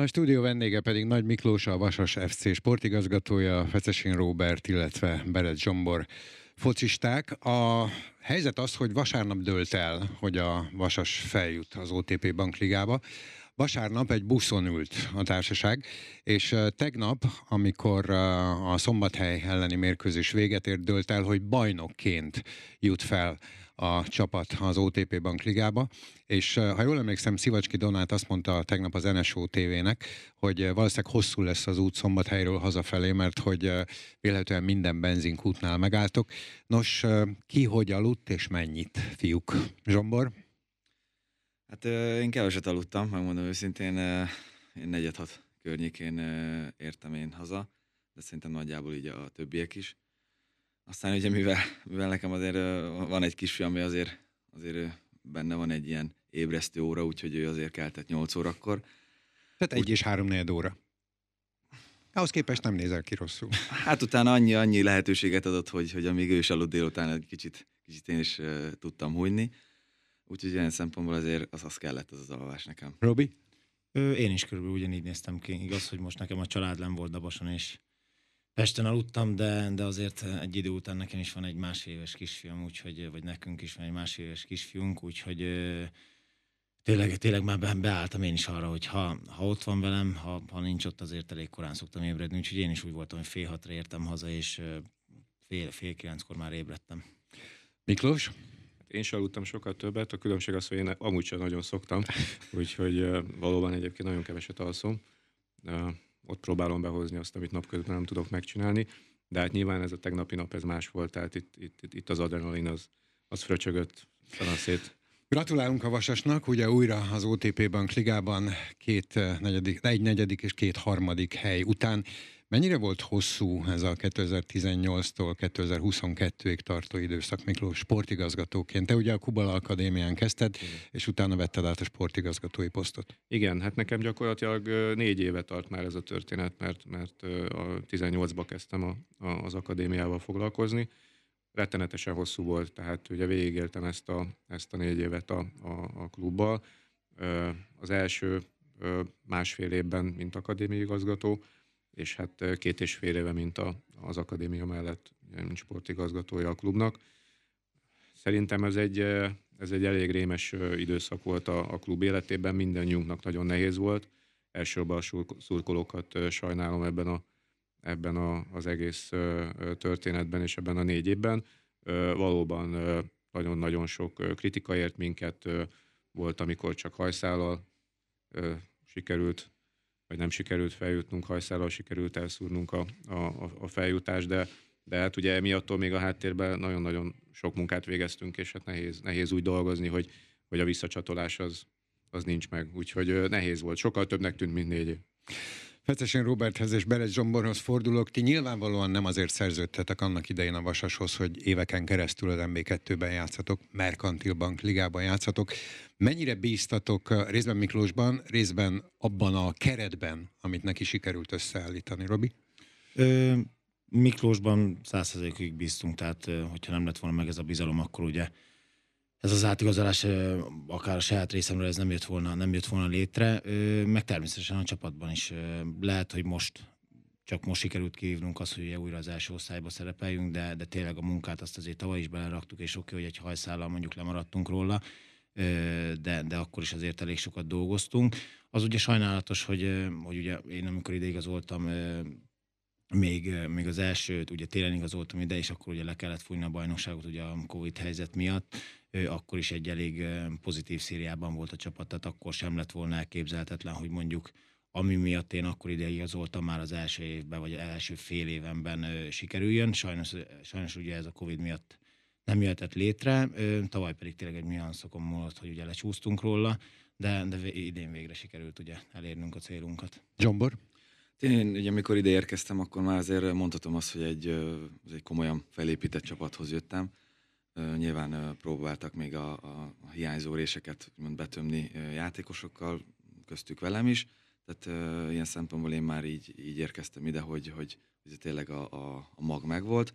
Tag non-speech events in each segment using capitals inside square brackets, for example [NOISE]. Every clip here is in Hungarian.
A stúdió vendége pedig Nagy Miklós, a Vasas FC sportigazgatója, Fecesin Róbert, illetve Beret Zsombor focisták. A helyzet az, hogy vasárnap dőlt el, hogy a Vasas feljut az OTP Bankligába. Vasárnap egy buszon ült a társaság, és tegnap, amikor a Szombathely elleni mérkőzés véget ért, dőlt el, hogy bajnokként jut fel a csapat az OTP Bankligába, és ha jól emlékszem, Szivacski Donát azt mondta tegnap az NSO TV-nek, hogy valószínűleg hosszú lesz az út Szombathelyről hazafelé, mert hogy véletlenül minden benzinkútnál megálltok. Nos, ki hogy aludt és mennyit, fiúk? Zsombor? Hát én keveset aludtam, megmondom őszintén, én negyed hat környékén értem én haza, de szerintem nagyjából így a többiek is. Aztán ugye mivel, mivel nekem azért van egy kisfiam, ami azért, azért benne van egy ilyen ébresztő óra, úgyhogy ő azért keltett 8 órakor. Tehát egy Úgy... és három négy óra. Ahhoz képest nem nézel ki rosszul. Hát utána annyi, annyi lehetőséget adott, hogy, hogy amíg ő is aludt délután, egy kicsit, kicsit én is uh, tudtam hújni. Úgyhogy ilyen szempontból azért az, az kellett az az alvás nekem. Robi? Ö, én is körülbelül ugyanígy néztem ki. Igaz, hogy most nekem a család nem volt Dabason, és Pesten aludtam, de, de azért egy idő után nekem is van egy másfél éves kisfiam, úgyhogy, vagy nekünk is van egy másfél éves kisfiunk, úgyhogy tényleg, tényleg már beálltam én is arra, hogy ha, ha ott van velem, ha, ha nincs ott, azért elég korán szoktam ébredni, úgyhogy én is úgy voltam, hogy fél hatra értem haza, és fél, fél kilenckor már ébredtem. Miklós? Én sem aludtam sokkal többet, a különbség az, hogy én amúgy sem nagyon szoktam, [LAUGHS] úgyhogy valóban egyébként nagyon keveset alszom. Ott próbálom behozni azt, amit napközben nem tudok megcsinálni, de hát nyilván ez a tegnapi nap ez más volt, tehát itt, itt, itt az adrenalin az, az fröcsögött szét. Gratulálunk a Vasasnak, ugye újra az OTP Bank Ligában két negyedik, egy negyedik és két harmadik hely után Mennyire volt hosszú ez a 2018-tól 2022-ig tartó időszak, Miklós, sportigazgatóként? Te ugye a Kubala Akadémián kezdted, Igen. és utána vetted át a sportigazgatói posztot. Igen, hát nekem gyakorlatilag négy éve tart már ez a történet, mert, mert a 18-ba kezdtem a, a, az akadémiával foglalkozni. Rettenetesen hosszú volt, tehát ugye végigéltem ezt a, ezt a négy évet a, a, a klubbal. Az első másfél évben, mint akadémiai igazgató, és hát két és fél éve, mint a, az akadémia mellett, mint sportigazgatója a klubnak. Szerintem ez egy, ez egy elég rémes időszak volt a, a klub életében, mindannyiunknak nagyon nehéz volt. Elsősorban a szurkolókat sajnálom ebben, a, ebben a, az egész történetben és ebben a négy évben. Valóban nagyon-nagyon sok kritika ért minket, volt, amikor csak hajszállal sikerült vagy nem sikerült feljutnunk, hajszállal sikerült elszúrnunk a, a, a feljutást, de, de hát ugye emiattól még a háttérben nagyon-nagyon sok munkát végeztünk, és hát nehéz, nehéz úgy dolgozni, hogy, hogy a visszacsatolás az, az nincs meg. Úgyhogy nehéz volt. Sokkal többnek tűnt, mint négy év. Fetesen Roberthez és Berez Zsomborhoz fordulok. Ti nyilvánvalóan nem azért szerződtetek annak idején a Vasashoz, hogy éveken keresztül az MB2-ben játszatok, Merkantil Bank ligában játszatok. Mennyire bíztatok részben Miklósban, részben abban a keretben, amit neki sikerült összeállítani, Robi? Ö, Miklósban százszerzékig bíztunk, tehát hogyha nem lett volna meg ez a bizalom, akkor ugye ez az átigazolás akár a saját részemről ez nem jött volna, nem jött volna létre, meg természetesen a csapatban is lehet, hogy most csak most sikerült kihívnunk azt, hogy újra az első osztályba szerepeljünk, de, de tényleg a munkát azt azért tavaly is beleraktuk, és oké, hogy egy hajszállal mondjuk lemaradtunk róla, de, de akkor is azért elég sokat dolgoztunk. Az ugye sajnálatos, hogy, hogy ugye én amikor ide igazoltam, még, még az elsőt, ugye télen igazoltam ide, és akkor ugye le kellett fújni a bajnokságot ugye a Covid helyzet miatt, akkor is egy elég pozitív szériában volt a csapat, tehát akkor sem lett volna elképzelhetetlen, hogy mondjuk ami miatt én akkor ide igazoltam már az első évben, vagy az első fél évenben sikerüljön. Sajnos, sajnos ugye ez a Covid miatt nem jöhetett létre, tavaly pedig tényleg egy milyen szokom múlott, hogy ugye lecsúsztunk róla, de, de idén végre sikerült ugye elérnünk a célunkat. Zsombor? Én ugye amikor ide érkeztem, akkor már azért mondhatom azt, hogy egy, egy komolyan felépített csapathoz jöttem. Nyilván próbáltak még a, a, hiányzó réseket betömni játékosokkal, köztük velem is. Tehát ilyen szempontból én már így, így érkeztem ide, hogy, hogy, hogy tényleg a, a, a mag megvolt.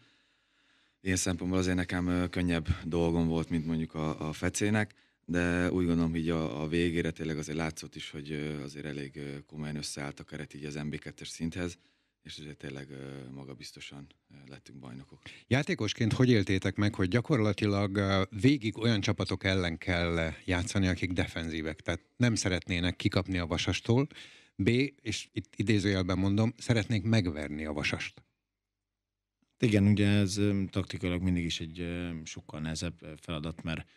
Ilyen szempontból azért nekem könnyebb dolgom volt, mint mondjuk a, a fecének, de úgy gondolom, hogy a, a végére tényleg azért látszott is, hogy azért elég komolyan összeállt a keret így az MB2-es szinthez, és azért tényleg magabiztosan lettünk bajnokok. Játékosként hogy éltétek meg, hogy gyakorlatilag végig olyan csapatok ellen kell játszani, akik defenzívek, tehát nem szeretnének kikapni a vasastól, B, és itt idézőjelben mondom, szeretnék megverni a vasast. Igen, ugye ez taktikailag mindig is egy sokkal nehezebb feladat, mert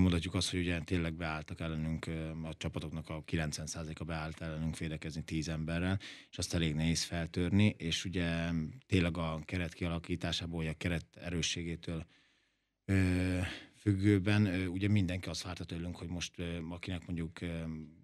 mondhatjuk azt, hogy ugye tényleg beálltak ellenünk, a csapatoknak a 90%-a beállt ellenünk védekezni 10 emberrel, és azt elég nehéz feltörni, és ugye tényleg a keret kialakításából, vagy a keret erősségétől függőben ugye mindenki azt várta tőlünk, hogy most akinek mondjuk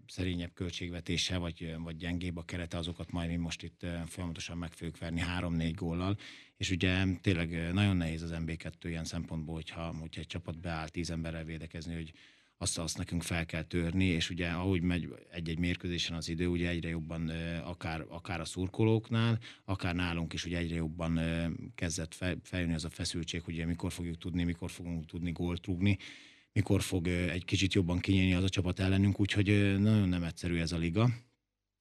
szerényebb költségvetése, vagy, vagy gyengébb a kerete, azokat majd mi most itt folyamatosan meg fogjuk verni 3-4 góllal. És ugye tényleg nagyon nehéz az MB2 ilyen szempontból, hogyha, hogyha egy csapat beáll 10 emberrel védekezni, hogy azt, azt nekünk fel kell törni, és ugye ahogy megy egy-egy mérkőzésen az idő, ugye egyre jobban akár, akár a szurkolóknál, akár nálunk is ugye egyre jobban kezdett feljönni az a feszültség, hogy ugye mikor fogjuk tudni, mikor fogunk tudni gólt rúgni, mikor fog egy kicsit jobban kinyílni az a csapat ellenünk, úgyhogy nagyon nem egyszerű ez a liga.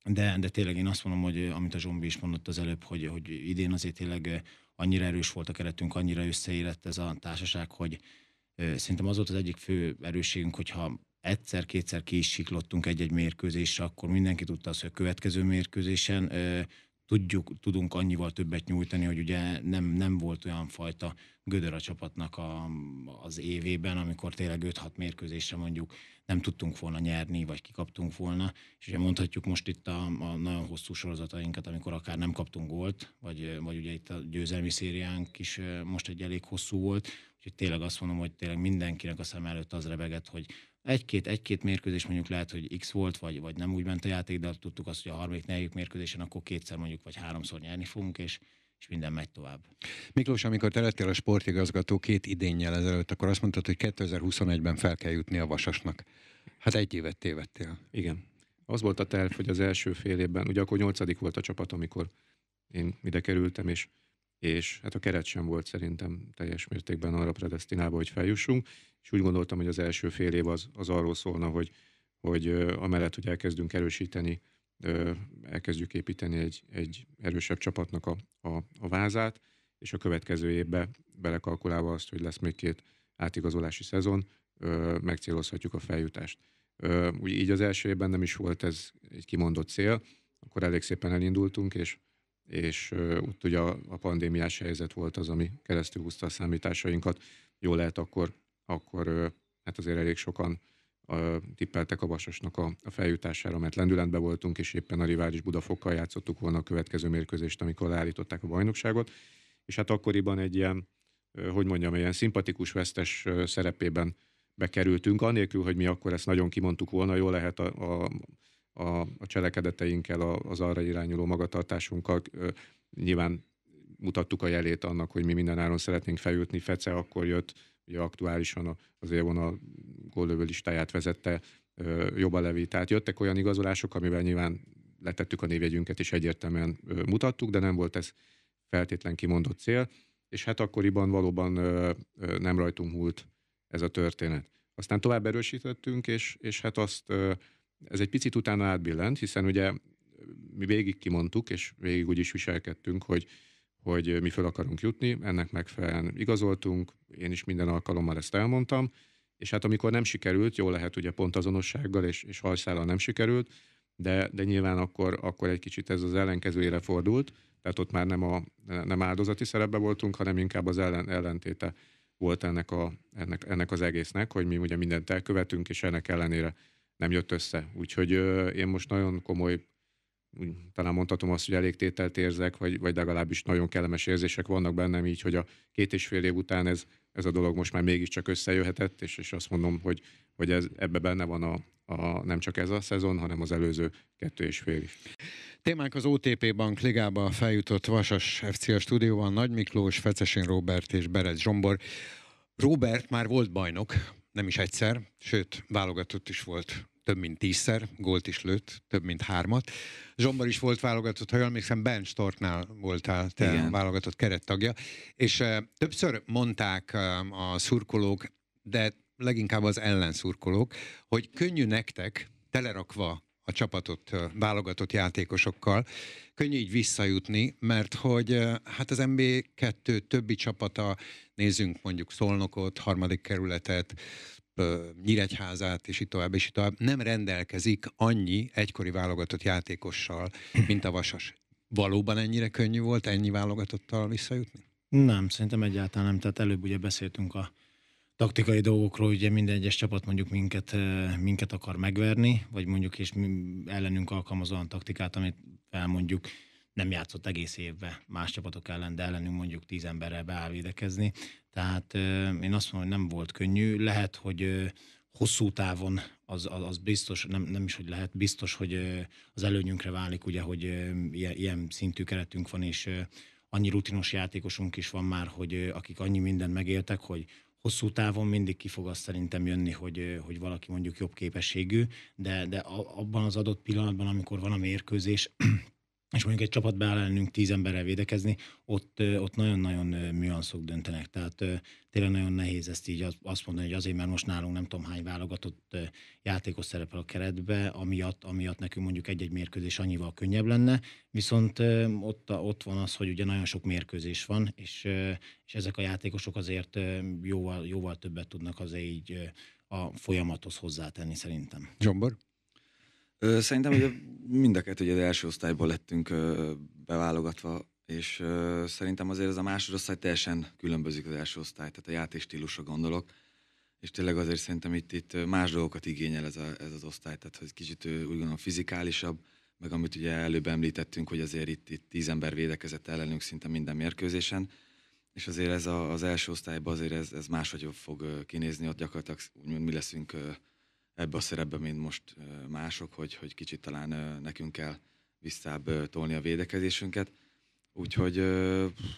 De, de tényleg én azt mondom, hogy amit a Zsombi is mondott az előbb, hogy, hogy idén azért tényleg annyira erős volt a keretünk, annyira összeérett ez a társaság, hogy szerintem az volt az egyik fő erősségünk, hogyha egyszer-kétszer ki is siklottunk egy-egy mérkőzésre, akkor mindenki tudta azt, hogy a következő mérkőzésen tudjuk, tudunk annyival többet nyújtani, hogy ugye nem, nem volt olyan fajta gödör a csapatnak a, az évében, amikor tényleg 5-6 mérkőzésre mondjuk nem tudtunk volna nyerni, vagy kikaptunk volna, és ugye mondhatjuk most itt a, a nagyon hosszú sorozatainkat, amikor akár nem kaptunk gólt, vagy, vagy ugye itt a győzelmi szériánk is most egy elég hosszú volt, úgyhogy tényleg azt mondom, hogy tényleg mindenkinek a szem előtt az rebegett, hogy egy-két, egy-két mérkőzés mondjuk lehet, hogy X volt, vagy, vagy nem úgy ment a játék, de tudtuk azt, hogy a harmadik, negyedik mérkőzésen akkor kétszer mondjuk, vagy háromszor nyerni fogunk, és, és minden megy tovább. Miklós, amikor te lettél a sportigazgató két idénnyel ezelőtt, akkor azt mondtad, hogy 2021-ben fel kell jutni a Vasasnak. Hát egy évet tévedtél. Igen. Az volt a terv, hogy az első fél évben, ugye akkor nyolcadik volt a csapat, amikor én ide kerültem, és és hát a keret sem volt szerintem teljes mértékben arra predestinálva, hogy feljussunk, és úgy gondoltam, hogy az első fél év az, az arról szólna, hogy, hogy amellett, hogy elkezdünk erősíteni, elkezdjük építeni egy, egy erősebb csapatnak a, a, a vázát, és a következő évben belekalkulálva azt, hogy lesz még két átigazolási szezon, megcélozhatjuk a feljutást. Úgy így az első évben nem is volt ez egy kimondott cél, akkor elég szépen elindultunk, és és ott ugye a, pandémiás helyzet volt az, ami keresztül húzta a számításainkat. Jó lehet, akkor, akkor hát azért elég sokan tippeltek a Vasasnak a, a feljutására, mert lendületben voltunk, és éppen a rivális Budafokkal játszottuk volna a következő mérkőzést, amikor leállították a bajnokságot. És hát akkoriban egy ilyen, hogy mondjam, ilyen szimpatikus vesztes szerepében bekerültünk, anélkül, hogy mi akkor ezt nagyon kimondtuk volna, jó lehet a, a a, a cselekedeteinkkel, az arra irányuló magatartásunkkal nyilván mutattuk a jelét annak, hogy mi mindenáron szeretnénk feljutni. Fece akkor jött, ugye aktuálisan az élvonal góllövő listáját vezette Jobba Levi. Tehát jöttek olyan igazolások, amivel nyilván letettük a névjegyünket és egyértelműen mutattuk, de nem volt ez feltétlen kimondott cél, és hát akkoriban valóban nem rajtunk múlt ez a történet. Aztán tovább erősítettünk, és, és hát azt ez egy picit utána átbillent, hiszen ugye mi végig kimondtuk, és végig úgy is viselkedtünk, hogy, hogy mi fel akarunk jutni, ennek megfelelően igazoltunk, én is minden alkalommal ezt elmondtam, és hát amikor nem sikerült, jó lehet ugye pont azonossággal és, és hajszállal nem sikerült, de, de nyilván akkor, akkor egy kicsit ez az ellenkezőjére fordult, tehát ott már nem, a, nem áldozati szerepbe voltunk, hanem inkább az ellen, ellentéte volt ennek, a, ennek, ennek az egésznek, hogy mi ugye mindent elkövetünk, és ennek ellenére nem jött össze. Úgyhogy én most nagyon komoly, talán mondhatom azt, hogy elég tételt érzek, vagy, vagy legalábbis nagyon kellemes érzések vannak bennem így, hogy a két és fél év után ez, ez a dolog most már mégiscsak összejöhetett, és, és azt mondom, hogy, hogy ez, ebbe benne van a, a, nem csak ez a szezon, hanem az előző kettő és fél is. Témánk az OTP Bank Ligába feljutott Vasas FC a stúdióban Nagy Miklós, Fecesin Robert és Berez Zsombor. Robert már volt bajnok, nem is egyszer, sőt, válogatott is volt több mint tízszer, gólt is lőtt, több mint hármat. Zsombor is volt válogatott, ha jól emlékszem, Ben Stortnál voltál te Igen. válogatott kerettagja, és többször mondták a szurkolók, de leginkább az ellenszurkolók, hogy könnyű nektek, telerakva a csapatot válogatott játékosokkal. Könnyű így visszajutni, mert hogy hát az MB2 többi csapata, nézzünk mondjuk Szolnokot, harmadik kerületet, Nyíregyházát, és itt tovább, és itt tovább, nem rendelkezik annyi egykori válogatott játékossal, mint a Vasas. Valóban ennyire könnyű volt ennyi válogatottal visszajutni? Nem, szerintem egyáltalán nem. Tehát előbb ugye beszéltünk a taktikai dolgokról, ugye minden egyes csapat mondjuk minket, minket akar megverni, vagy mondjuk és ellenünk alkalmaz olyan taktikát, amit felmondjuk nem játszott egész évben más csapatok ellen, de ellenünk mondjuk tíz emberrel beáll védekezni. Tehát én azt mondom, hogy nem volt könnyű. Lehet, hogy hosszú távon az, az, az biztos, nem, nem is, hogy lehet, biztos, hogy az előnyünkre válik, ugye, hogy ilyen, ilyen szintű keretünk van, és annyi rutinos játékosunk is van már, hogy akik annyi mindent megéltek, hogy hosszú távon mindig ki fog azt szerintem jönni, hogy, hogy valaki mondjuk jobb képességű, de, de abban az adott pillanatban, amikor van a mérkőzés, és mondjuk egy csapat beáll ellenünk tíz emberrel védekezni, ott, ott nagyon-nagyon műanszok döntenek. Tehát tényleg nagyon nehéz ezt így azt mondani, hogy azért, mert most nálunk nem tudom hány válogatott játékos szerepel a keretbe, amiatt, amiatt nekünk mondjuk egy-egy mérkőzés annyival könnyebb lenne, viszont ott, ott van az, hogy ugye nagyon sok mérkőzés van, és, és ezek a játékosok azért jóval, jóval többet tudnak azért így a folyamathoz hozzátenni szerintem. Zsombor? Szerintem hogy mind a kettő, ugye első osztályból lettünk beválogatva, és szerintem azért ez a másodosztály teljesen különbözik az első osztály, tehát a játékstílusra gondolok, és tényleg azért szerintem itt, itt más dolgokat igényel ez, a, ez az osztály, tehát hogy kicsit úgy gondolom fizikálisabb, meg amit ugye előbb említettünk, hogy azért itt, itt tíz ember védekezett ellenünk szinte minden mérkőzésen, és azért ez a, az első osztályban azért ez, ez máshogy fog kinézni, ott gyakorlatilag úgymond mi leszünk ebbe a szerepbe, mint most mások, hogy, hogy kicsit talán nekünk kell visszább tolni a védekezésünket. Úgyhogy,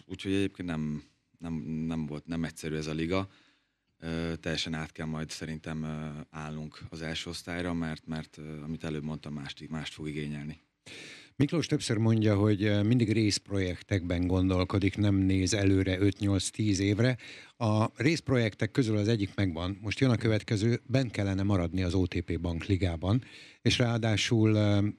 úgyhogy egyébként nem, nem, nem volt nem egyszerű ez a liga. Teljesen át kell majd szerintem állnunk az első osztályra, mert, mert amit előbb mondtam, mást, mást fog igényelni. Miklós többször mondja, hogy mindig részprojektekben gondolkodik, nem néz előre 5-8-10 évre. A részprojektek közül az egyik megvan, most jön a következő, bent kellene maradni az OTP bankligában, és ráadásul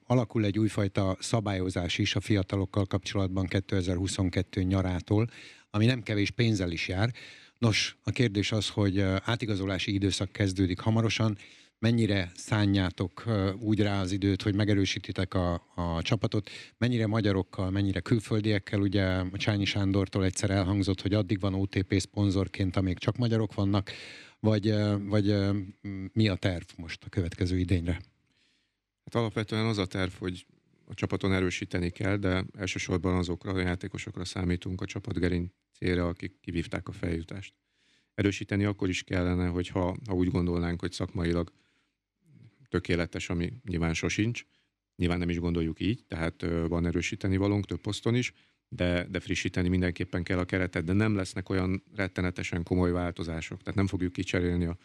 alakul egy újfajta szabályozás is a fiatalokkal kapcsolatban 2022 nyarától, ami nem kevés pénzzel is jár. Nos, a kérdés az, hogy átigazolási időszak kezdődik hamarosan, mennyire szánjátok úgy rá az időt, hogy megerősítitek a, a csapatot, mennyire magyarokkal, mennyire külföldiekkel, ugye Csányi Sándortól egyszer elhangzott, hogy addig van OTP szponzorként, amíg csak magyarok vannak, vagy, vagy mi a terv most a következő idényre? Hát alapvetően az a terv, hogy a csapaton erősíteni kell, de elsősorban azokra a játékosokra számítunk a csapat gerincére, akik kivívták a feljutást. Erősíteni akkor is kellene, hogyha ha úgy gondolnánk, hogy szakmailag tökéletes, ami nyilván sosincs. Nyilván nem is gondoljuk így, tehát van erősíteni valónk több poszton is, de, de frissíteni mindenképpen kell a keretet, de nem lesznek olyan rettenetesen komoly változások. Tehát nem fogjuk kicserélni a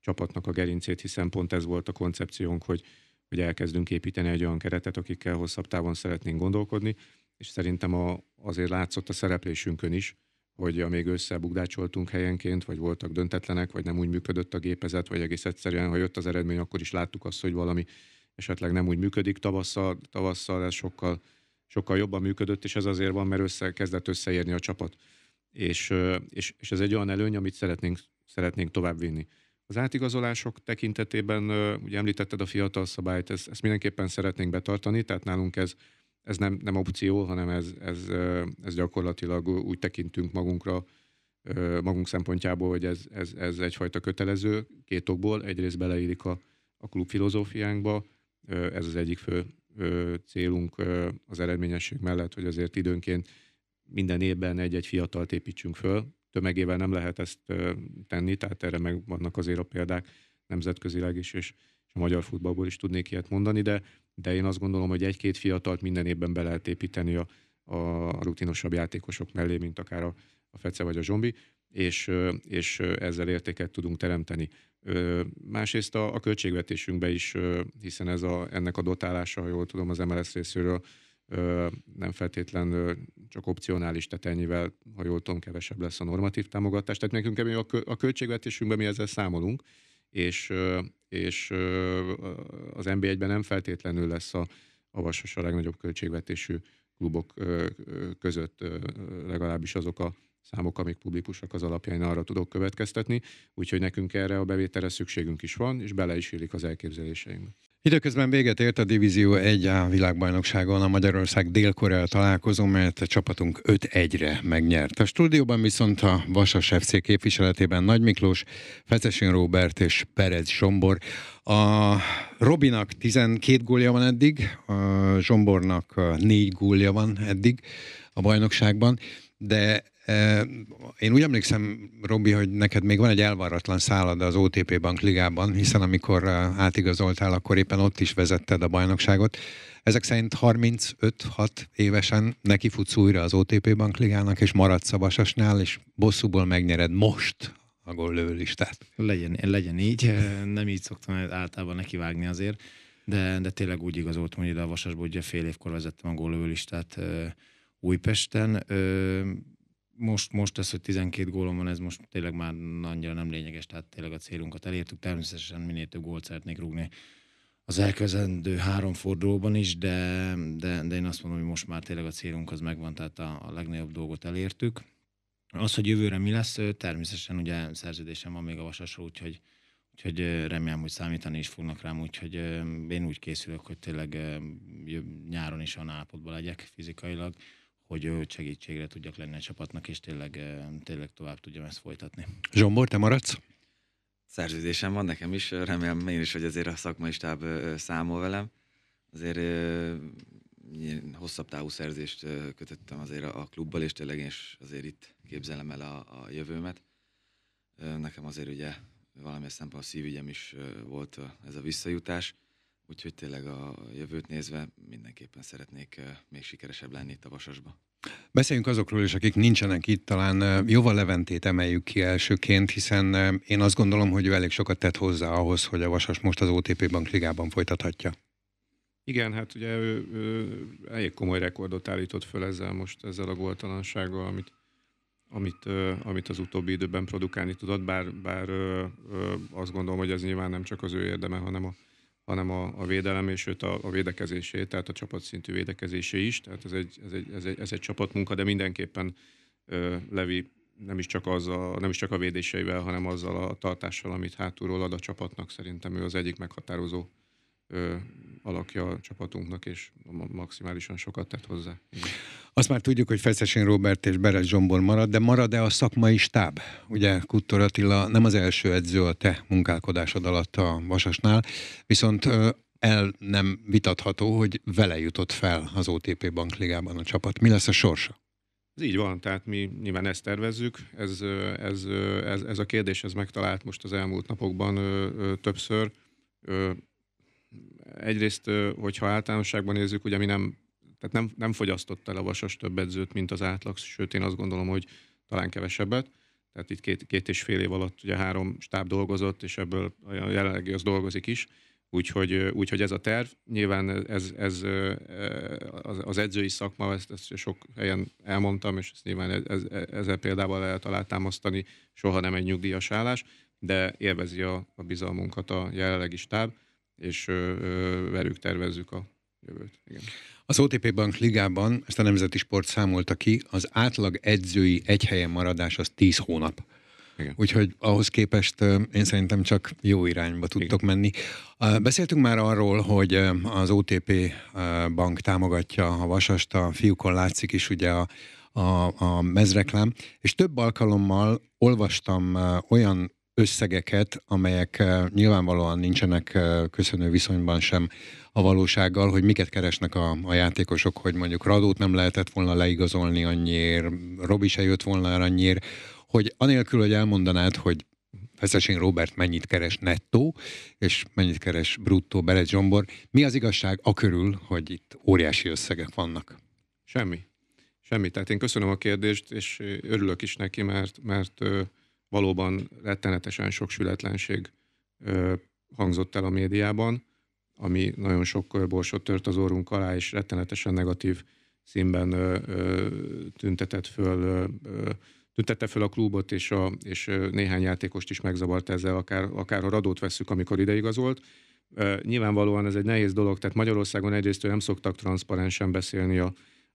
csapatnak a gerincét, hiszen pont ez volt a koncepciónk, hogy, hogy elkezdünk építeni egy olyan keretet, akikkel hosszabb távon szeretnénk gondolkodni, és szerintem a, azért látszott a szereplésünkön is, hogy amíg összebugdácsoltunk helyenként, vagy voltak döntetlenek, vagy nem úgy működött a gépezet, vagy egész egyszerűen, ha jött az eredmény, akkor is láttuk azt, hogy valami esetleg nem úgy működik. Tavasszal, tavasszal ez sokkal, sokkal jobban működött, és ez azért van, mert össze, kezdett összeérni a csapat. És, és, és ez egy olyan előny, amit szeretnénk, szeretnénk továbbvinni. Az átigazolások tekintetében, ugye említetted a fiatal szabályt, ezt, ezt mindenképpen szeretnénk betartani, tehát nálunk ez ez nem, nem opció, hanem ez, ez, ez gyakorlatilag úgy tekintünk magunkra, magunk szempontjából, hogy ez, ez, ez egyfajta kötelező két okból. Egyrészt beleírik a, a klub filozófiánkba, ez az egyik fő célunk az eredményesség mellett, hogy azért időnként minden évben egy-egy fiatalt építsünk föl. Tömegével nem lehet ezt tenni, tehát erre meg vannak azért a példák nemzetközileg is, és, a magyar futballból is tudnék ilyet mondani, de de én azt gondolom, hogy egy-két fiatalt minden évben be lehet építeni a, a rutinosabb játékosok mellé, mint akár a, a Fece vagy a Zsombi, és, és ezzel értéket tudunk teremteni. Másrészt a, a költségvetésünkbe is, hiszen ez a, ennek a dotálása, ha jól tudom, az MLS részéről nem feltétlen csak opcionális, tehát ennyivel, ha jól tudom, kevesebb lesz a normatív támogatás. Tehát nekünk a, költségvetésünkben mi ezzel számolunk, és, és az NB1-ben nem feltétlenül lesz a, a Vasas a legnagyobb költségvetésű klubok között legalábbis azok a számok, amik publikusak az alapján arra tudok következtetni, úgyhogy nekünk erre a bevételre szükségünk is van, és bele is illik az elképzeléseinkbe. Időközben véget ért a Divízió 1A világbajnokságon a Magyarország Dél-Korea találkozó, melyet a csapatunk 5-1-re megnyert. A stúdióban viszont a Vasas FC képviseletében Nagy Miklós, Fecesin Róbert és Perez Zsombor. A Robinak 12 gólja van eddig, a Zsombornak 4 gólja van eddig a bajnokságban, de én úgy emlékszem, Robi, hogy neked még van egy elvarratlan szálad az OTP Bank ligában, hiszen amikor átigazoltál, akkor éppen ott is vezetted a bajnokságot. Ezek szerint 35-6 évesen neki futsz újra az OTP Bank ligának, és maradsz a Vasasnál, és bosszúból megnyered most a góllövő listát. Legyen, legyen így, nem így szoktam általában nekivágni azért, de, de tényleg úgy igazoltam, hogy ide a Vasasból ugye fél évkor vezettem a góllövő listát Újpesten most, most ez, hogy 12 gólom van, ez most tényleg már annyira nem lényeges, tehát tényleg a célunkat elértük. Természetesen minél több gólt szeretnék rúgni az elkezdendő három fordulóban is, de, de, de én azt mondom, hogy most már tényleg a célunk az megvan, tehát a, a legnagyobb dolgot elértük. Az, hogy jövőre mi lesz, természetesen ugye szerződésem van még a vasasra, úgyhogy, úgyhogy remélem, hogy számítani is fognak rám, úgyhogy én úgy készülök, hogy tényleg nyáron is olyan állapotban legyek fizikailag, hogy segítségre tudjak lenni a csapatnak, és tényleg, tényleg tovább tudjam ezt folytatni. Zsombor, te maradsz? Szerződésem van nekem is, remélem én is, hogy azért a szakmai stáb számol velem. Azért hosszabb távú szerzést kötöttem azért a klubbal, és tényleg én is azért itt képzelem el a, a jövőmet. Nekem azért ugye valamilyen szempontból a szívügyem is volt ez a visszajutás, Úgyhogy tényleg a jövőt nézve mindenképpen szeretnék még sikeresebb lenni itt a Vasasba. Beszéljünk azokról is, akik nincsenek itt, talán Jóval Leventét emeljük ki elsőként, hiszen én azt gondolom, hogy ő elég sokat tett hozzá ahhoz, hogy a Vasas most az OTP Bank ligában folytathatja. Igen, hát ugye ő, ő elég komoly rekordot állított föl ezzel most, ezzel a góltalansággal, amit, amit, amit az utóbbi időben produkálni tudott, bár, bár azt gondolom, hogy ez nyilván nem csak az ő érdeme, hanem a, hanem a, a védelem és őt a, a védekezésé, tehát a csapatszintű védekezésé is. Tehát ez egy, ez egy, ez egy, ez egy csapatmunka, de mindenképpen ö, Levi nem is, csak az a, nem is csak a védéseivel, hanem azzal a tartással, amit hátulról ad a csapatnak. Szerintem ő az egyik meghatározó ö, alakja a csapatunknak, és maximálisan sokat tett hozzá. Igen. Azt már tudjuk, hogy Feszesén Robert és Beres Zsombor marad, de marad-e a szakmai stáb? Ugye Kuttor Attila nem az első edző a te munkálkodásod alatt a Vasasnál, viszont el nem vitatható, hogy vele jutott fel az OTP bankligában a csapat. Mi lesz a sorsa? Ez így van, tehát mi nyilván ezt tervezzük. Ez, ez, ez, ez a kérdés ez megtalált most az elmúlt napokban ö, ö, többször. Ö, egyrészt, hogyha általánosságban nézzük, ugye mi nem, tehát nem, nem fogyasztott el a vasas több edzőt, mint az átlag, sőt én azt gondolom, hogy talán kevesebbet. Tehát itt két, két és fél év alatt ugye három stáb dolgozott, és ebből a jelenlegi az dolgozik is. Úgyhogy, úgyhogy ez a terv, nyilván ez, ez az, az edzői szakma, ezt, ezt sok helyen elmondtam, és ezt nyilván ez, ezzel példával lehet alátámasztani, soha nem egy nyugdíjas állás, de élvezi a, a bizalmunkat a jelenlegi stáb, és velük tervezzük a jövőt. Igen. Az OTP Bank ligában, ezt a Nemzeti Sport számolta ki, az átlag edzői egy helyen maradás az 10 hónap. Igen. Úgyhogy ahhoz képest én szerintem csak jó irányba tudtok Igen. menni. Beszéltünk már arról, hogy az OTP bank támogatja a Vasast, a fiúkon látszik is ugye a, a, a mezreklám, és több alkalommal olvastam olyan összegeket, amelyek eh, nyilvánvalóan nincsenek eh, köszönő viszonyban sem a valósággal, hogy miket keresnek a, a játékosok, hogy mondjuk Radót nem lehetett volna leigazolni annyiért, Robi se jött volna el annyiért, hogy anélkül, hogy elmondanád, hogy Feszesén Robert mennyit keres nettó, és mennyit keres bruttó Belet Zsombor. Mi az igazság a körül, hogy itt óriási összegek vannak? Semmi. Semmi. Tehát én köszönöm a kérdést, és örülök is neki, mert, mert valóban rettenetesen sok sületlenség ö, hangzott el a médiában, ami nagyon sok borsot tört az orrunk alá, és rettenetesen negatív színben ö, ö, tüntetett föl ö, ö, tüntette fel a klubot, és, a, és néhány játékost is megzavart ezzel, akár, akár a radót vesszük, amikor ideigazolt. Nyilvánvalóan ez egy nehéz dolog, tehát Magyarországon egyrészt nem szoktak transzparensen beszélni a,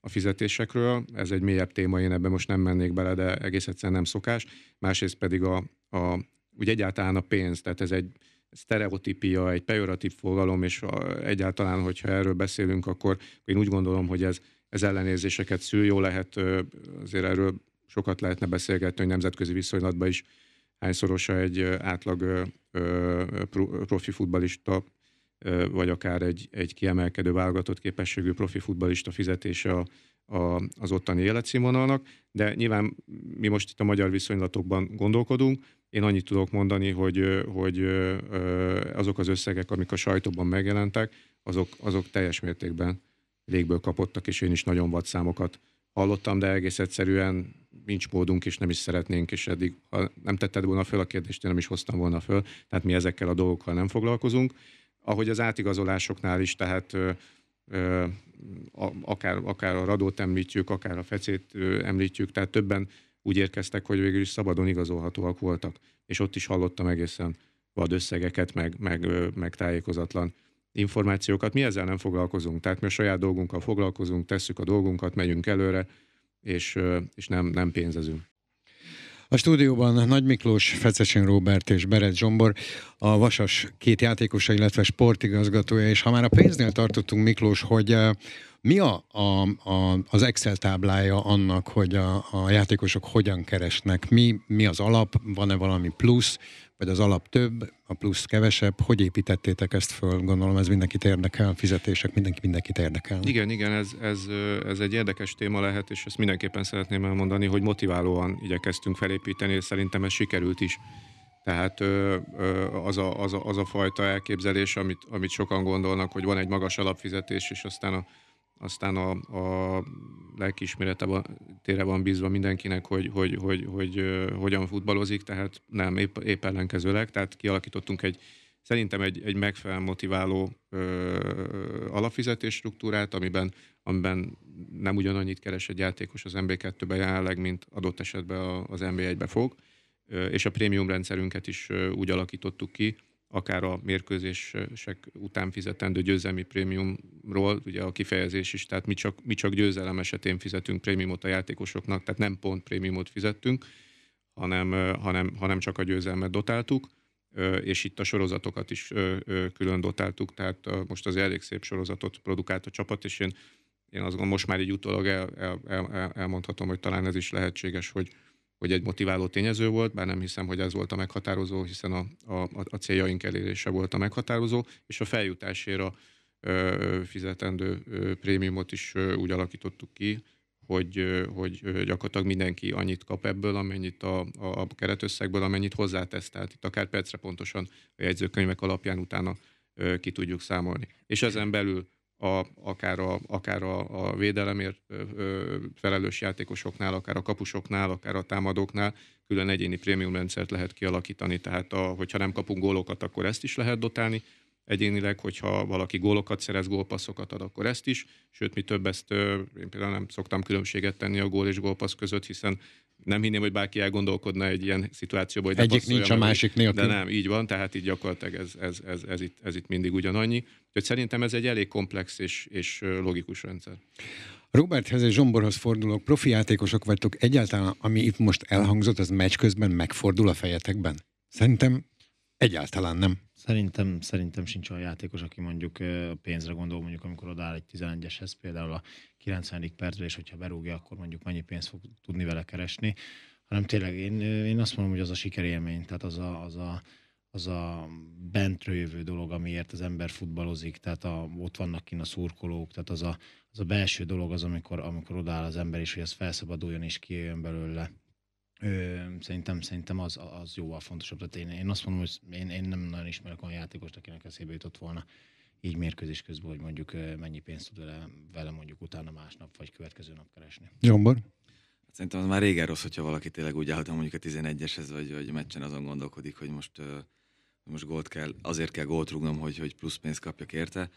fizetésekről, ez egy mélyebb téma, én ebben most nem mennék bele, de egész egyszerűen nem szokás. Másrészt pedig a, a, úgy egyáltalán a pénz, tehát ez egy sztereotípia, egy pejoratív fogalom, és a, egyáltalán, hogyha erről beszélünk, akkor én úgy gondolom, hogy ez, ez ellenérzéseket szül, jó lehet, azért erről sokat lehetne beszélgetni, hogy nemzetközi viszonylatban is hányszorosa egy átlag profi futbalista, vagy akár egy, egy kiemelkedő válogatott képességű profi futbalista fizetése a, a, az ottani életszínvonalnak, de nyilván mi most itt a magyar viszonylatokban gondolkodunk. Én annyit tudok mondani, hogy, hogy azok az összegek, amik a sajtóban megjelentek, azok, azok teljes mértékben légből kapottak, és én is nagyon vad számokat hallottam, de egész egyszerűen nincs módunk, és nem is szeretnénk, és eddig, ha nem tetted volna föl a kérdést, én nem is hoztam volna föl, tehát mi ezekkel a dolgokkal nem foglalkozunk. Ahogy az átigazolásoknál is, tehát akár, akár a radót említjük, akár a fecét említjük, tehát többen úgy érkeztek, hogy végül is szabadon igazolhatóak voltak. És ott is hallottam egészen vad összegeket, meg, meg, meg tájékozatlan információkat. Mi ezzel nem foglalkozunk, tehát mi a saját dolgunkkal foglalkozunk, tesszük a dolgunkat, megyünk előre, és, és nem, nem pénzezünk. A stúdióban Nagy Miklós, Fecesin Róbert és Beret Zsombor, a Vasas két játékosa, illetve sportigazgatója, és ha már a pénznél tartottunk, Miklós, hogy mi a, a, a, az Excel táblája annak, hogy a, a játékosok hogyan keresnek? Mi, mi az alap? Van-e valami plusz? Vagy az alap több, a plusz kevesebb. Hogy építettétek ezt föl? Gondolom ez mindenkit érdekel, fizetések, mindenki mindenkit érdekel. Igen, igen, ez, ez, ez egy érdekes téma lehet, és ezt mindenképpen szeretném elmondani, hogy motiválóan igyekeztünk felépíteni, és szerintem ez sikerült is. Tehát az a, az, a, az a fajta elképzelés, amit, amit sokan gondolnak, hogy van egy magas alapfizetés, és aztán a aztán a, a lelkiismeretére van bízva mindenkinek, hogy, hogy, hogy, hogy, hogy hogyan futballozik, tehát nem, épp, épp ellenkezőleg, tehát kialakítottunk egy, szerintem egy, egy megfelelően motiváló ö, alapfizetés struktúrát, amiben, amiben nem ugyanannyit keres egy játékos az MB2-ben jelenleg, mint adott esetben az MB1-be fog, ö, és a prémium rendszerünket is ö, úgy alakítottuk ki, akár a mérkőzések után fizetendő győzelmi prémiumról, ugye a kifejezés is, tehát mi csak, mi csak győzelem esetén fizetünk prémiumot a játékosoknak, tehát nem pont prémiumot fizettünk, hanem, hanem, hanem csak a győzelmet dotáltuk, és itt a sorozatokat is külön dotáltuk, tehát most az elég szép sorozatot produkált a csapat, és én, én azt gondolom, most már így utólag el, el, el, elmondhatom, hogy talán ez is lehetséges, hogy, hogy egy motiváló tényező volt, bár nem hiszem, hogy ez volt a meghatározó, hiszen a, a, a céljaink elérése volt a meghatározó, és a feljutásére ö, fizetendő ö, prémiumot is ö, úgy alakítottuk ki, hogy, hogy gyakorlatilag mindenki annyit kap ebből, amennyit a, a keretösszegből, amennyit hozzátesz. Tehát itt akár percre pontosan a jegyzőkönyvek alapján utána ki tudjuk számolni. És ezen belül a, akár, a, akár a, a védelemért ö, ö, felelős játékosoknál, akár a kapusoknál, akár a támadóknál külön egyéni prémium rendszert lehet kialakítani, tehát a, hogyha nem kapunk gólokat, akkor ezt is lehet dotálni egyénileg, hogyha valaki gólokat szerez, gólpasszokat ad, akkor ezt is, sőt, mi több ezt, én például nem szoktam különbséget tenni a gól és gólpassz között, hiszen nem hinném, hogy bárki elgondolkodna egy ilyen szituációban, hogy Egyik nincs a másik nélkül. De nem, így van, tehát így gyakorlatilag ez, ez, ez, ez, itt, ez itt mindig ugyanannyi. Úgyhogy szerintem ez egy elég komplex és, és logikus rendszer. Roberthez és Zsomborhoz fordulok, profi játékosok vagytok, egyáltalán ami itt most elhangzott, az meccs közben megfordul a fejetekben? Szerintem egyáltalán nem. Szerintem, szerintem sincs olyan játékos, aki mondjuk pénzre gondol, mondjuk amikor odáll egy 11-eshez, például a 90. percben, és hogyha berúgja, akkor mondjuk mennyi pénzt fog tudni vele keresni, hanem tényleg én, én azt mondom, hogy az a sikerélmény, tehát az a, az a, az a bentről jövő dolog, amiért az ember futballozik, tehát a, ott vannak kint a szurkolók, tehát az a, az a belső dolog az, amikor, amikor odáll az ember, és hogy ez felszabaduljon és kijöjjön belőle. Ö, szerintem, szerintem az, az jóval fontosabb. Tehát én, én azt mondom, hogy én, én nem nagyon ismerek olyan játékost, akinek eszébe jutott volna így mérkőzés közben, hogy mondjuk mennyi pénzt tud vele, vele mondjuk utána másnap vagy következő nap keresni. Jombor? Hát szerintem az már régen rossz, hogyha valaki tényleg úgy állhat, mondjuk a 11-eshez vagy, vagy meccsen azon gondolkodik, hogy most, most gólt kell, azért kell gólt rúgnom, hogy, hogy plusz pénzt kapjak érte.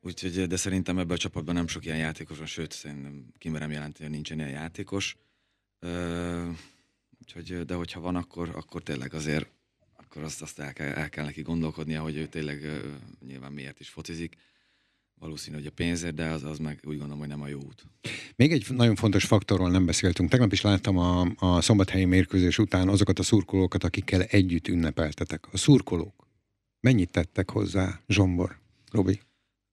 Úgyhogy, de szerintem ebben a csapatban nem sok ilyen játékos van, sőt, szerintem kimerem jelenteni, hogy nincsen ilyen játékos. Ö, úgyhogy, de hogyha van, akkor, akkor tényleg azért akkor azt, azt el, kell, el kell neki gondolkodnia, hogy ő tényleg ö, nyilván miért is focizik. Valószínű, hogy a pénzért, de az, az meg úgy gondolom, hogy nem a jó út. Még egy nagyon fontos faktorról nem beszéltünk. Tegnap is láttam a, a szombathelyi mérkőzés után azokat a szurkolókat, akikkel együtt ünnepeltetek. A szurkolók. Mennyit tettek hozzá, Zsombor, Robi?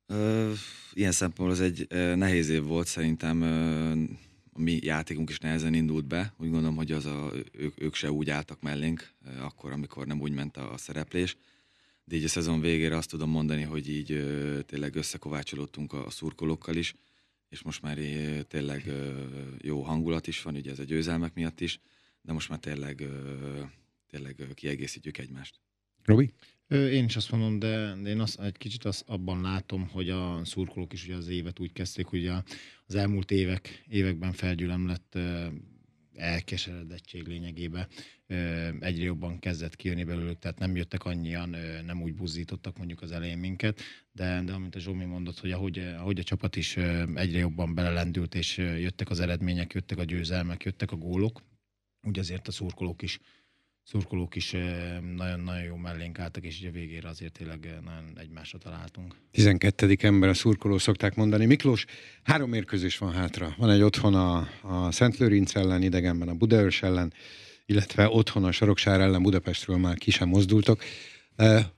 Ö, ilyen szempontból ez egy ö, nehéz év volt, szerintem ö, a mi játékunk is nehezen indult be. Úgy gondolom, hogy az a, ők, ők se úgy álltak mellénk, akkor, amikor nem úgy ment a, a szereplés. De így a szezon végére azt tudom mondani, hogy így ö, tényleg összekovácsolódtunk a, a szurkolókkal is, és most már ö, tényleg ö, jó hangulat is van, ugye ez a győzelmek miatt is, de most már tényleg, tényleg kiegészítjük egymást. Robi? Én is azt mondom, de én azt, egy kicsit azt abban látom, hogy a szurkolók is ugye az évet úgy kezdték, hogy a, az elmúlt évek, években felgyülemlett elkeseredettség lényegében egyre jobban kezdett kijönni belőlük, tehát nem jöttek annyian, nem úgy buzdítottak mondjuk az elején minket, de, de amint a Zsomi mondott, hogy ahogy, ahogy a csapat is egyre jobban belelendült, és jöttek az eredmények, jöttek a győzelmek, jöttek a gólok, úgy azért a szurkolók is szurkolók is nagyon-nagyon jó mellénk álltak, és ugye végére azért tényleg nagyon egymásra találtunk. 12. ember a szurkoló szokták mondani. Miklós, három mérkőzés van hátra. Van egy otthon a, a Szent Lőrinc ellen, idegenben a Budaörs ellen, illetve otthon a Saroksár ellen Budapestről már ki sem mozdultok.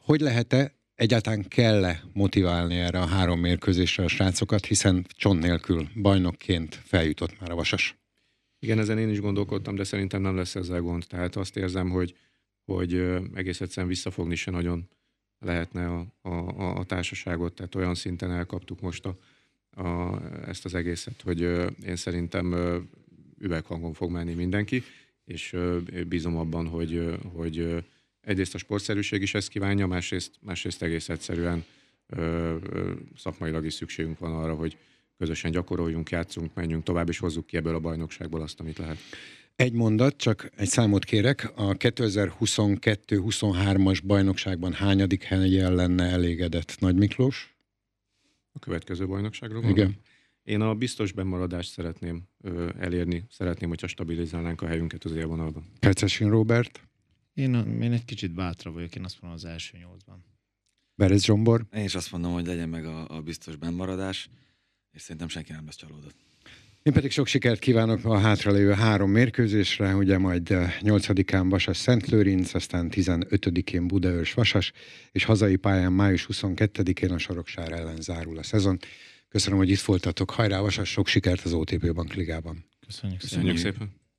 Hogy lehet-e, egyáltalán kell-e motiválni erre a három mérkőzésre a srácokat, hiszen csont nélkül bajnokként feljutott már a Vasas? Igen, ezen én is gondolkodtam, de szerintem nem lesz ezzel gond. Tehát azt érzem, hogy, hogy egész egyszerűen visszafogni se nagyon lehetne a, a, a társaságot, tehát olyan szinten elkaptuk most a, a, ezt az egészet, hogy én szerintem üveghangon fog menni mindenki, és bízom abban, hogy, hogy egyrészt a sportszerűség is ezt kívánja, másrészt, másrészt egész egyszerűen szakmailag is szükségünk van arra, hogy közösen gyakoroljunk, játszunk, menjünk tovább, és hozzuk ki ebből a bajnokságból azt, amit lehet. Egy mondat, csak egy számot kérek. A 2022-23-as bajnokságban hányadik helyen lenne elégedett Nagy Miklós? A következő bajnokságról Igen. gondolom? Én a biztos bemaradást szeretném ö, elérni, szeretném, hogyha stabilizálnánk a helyünket az élvonalban. Kecesin Robert, Én, én egy kicsit bátra vagyok, én azt mondom az első nyolcban. Berez Zsombor. Én is azt mondom, hogy legyen meg a, a biztos bennmaradás, és szerintem senki nem lesz csalódott. Én pedig sok sikert kívánok a hátralévő három mérkőzésre, ugye majd eh, 8-án Vasas Szent Lőrinc, aztán 15-én Budaörs Vasas, és hazai pályán május 22-én a Soroksár ellen zárul a szezon. Köszönöm, hogy itt voltatok. Hajrá Vasas, sok sikert az OTP Bank Ligában. Köszönjük szépen. Köszönjük Köszönjük. szépen!